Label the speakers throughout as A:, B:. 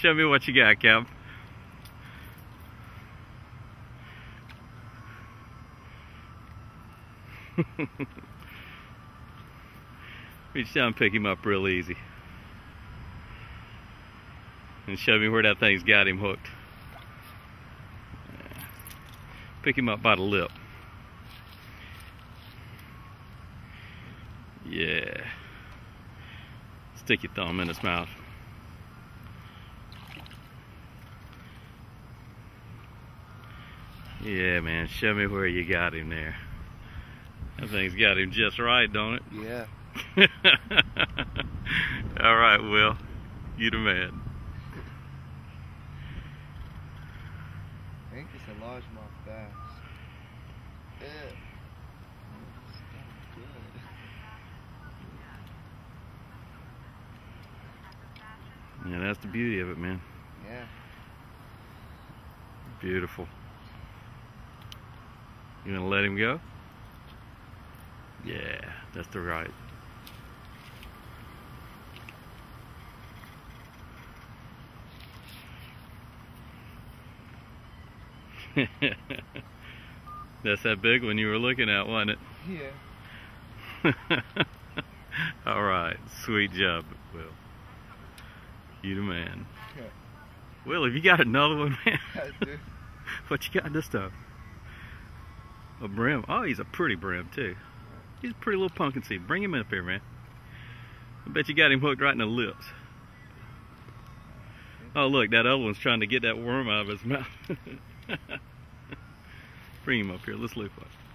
A: Show me what you got, Cap. Reach down pick him up real easy. And show me where that thing's got him hooked. Pick him up by the lip. Yeah. Stick your thumb in his mouth. Yeah, man. Show me where you got him there. That thing's got him just right, don't it?
B: Yeah.
A: All right, Will. You the man.
B: I think it's a largemouth bass. Yeah. It's good.
A: Yeah, that's the beauty of it, man.
B: Yeah.
A: Beautiful. You gonna let him go? Yeah, that's the right. that's that big one you were looking at, wasn't it?
B: Yeah.
A: All right, sweet job, Will. You the man.
B: Yeah.
A: Will, have you got another one, man?
B: I do.
A: what you got this time? A brim. Oh, he's a pretty brim too. He's a pretty little pumpkin seed. Bring him up here, man. I bet you got him hooked right in the lips. Oh, look, that other one's trying to get that worm out of his mouth. Bring him up here. Let's look.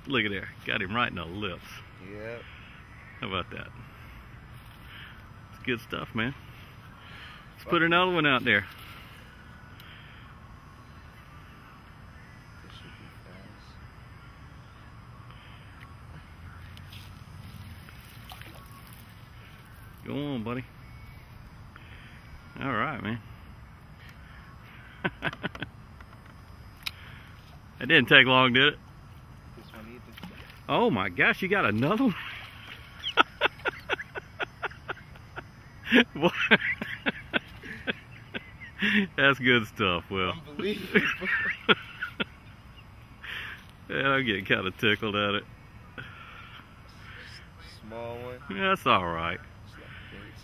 A: Look at there. Got him right in the lips.
B: Yep.
A: How about that? It's good stuff, man. Let's put another one out there.
B: This should be fast.
A: Go on, buddy. All right, man. It didn't take long, did it?
B: This one either.
A: Oh my gosh, you got another one? What? That's good stuff, Will.
B: Unbelievable.
A: yeah, I'm getting kind of tickled at it.
B: Small one.
A: That's all right.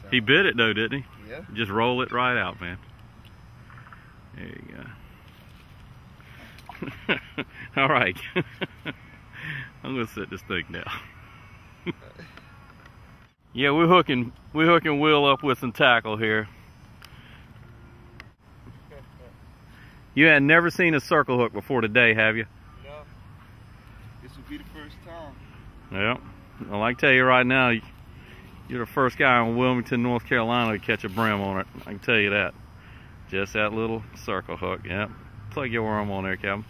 A: He bit it though, didn't he?
B: Yeah.
A: Just roll it right out, man. There you go. All right. I'm gonna set this thing down. yeah, we're hooking we're hooking Will up with some tackle here. You had never seen a circle hook before today, have you?
B: No. This will be the first time.
A: Yeah. Well, I can tell you right now, you're the first guy in Wilmington, North Carolina to catch a brim on it. I can tell you that. Just that little circle hook. Yep. Plug your worm on there, Kevin.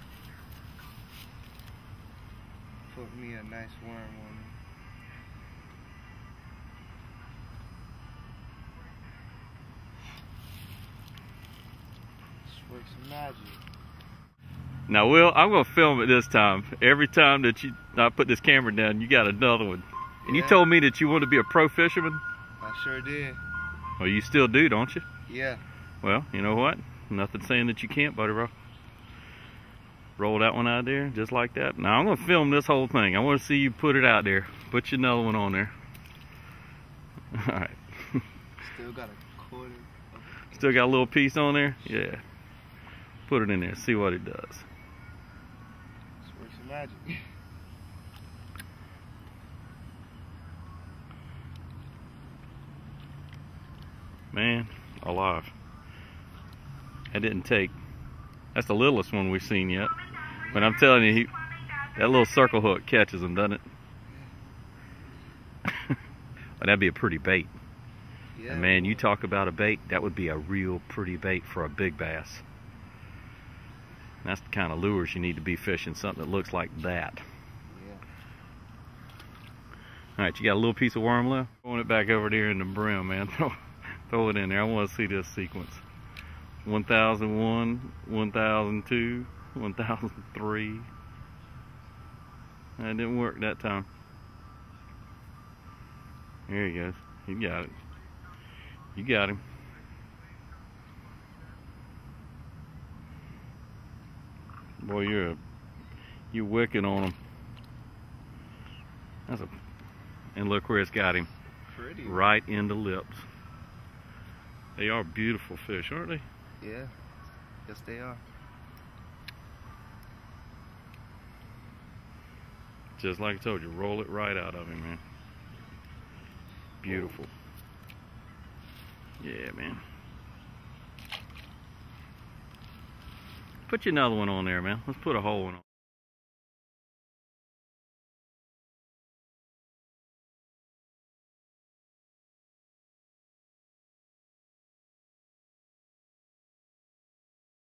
B: Put me a nice worm on it. This works magic.
A: Now, Will, I'm going to film it this time. Every time that you I put this camera down, you got another one. And you told me that you want to be a pro fisherman.
B: I sure did.
A: Well, you still do, don't you?
B: Yeah.
A: Well, you know what? Nothing saying that you can't, buddy bro. Roll that one out there, just like that. Now, I'm going to film this whole thing. I want to see you put it out there. Put your another one on there. All right.
B: Still got a quarter.
A: Still got a little piece on there? Yeah. Put it in there. See what it does.
B: This works magic.
A: Man, alive. That didn't take. That's the littlest one we've seen yet. But I'm telling you, he, that little circle hook catches him, doesn't it? well, that'd be a pretty bait.
B: Yeah.
A: And man, you talk about a bait, that would be a real pretty bait for a big bass. That's the kind of lures you need to be fishing, something that looks like that. All right, you got a little piece of worm left? Throwing it back over there in the brim, man. Throw it in there. I want to see this sequence. 1001, 1002, 1003. That didn't work that time. There he goes. You got it. You got him. Boy, you're you're wicked on him. That's a and look where it's got him.
B: Pretty.
A: Right in the lips. They are beautiful fish, aren't they?
B: Yeah. Yes, they are.
A: Just like I told you, roll it right out of him, man. Beautiful. Yeah, man. Put you another one on there, man. Let's put a whole one on.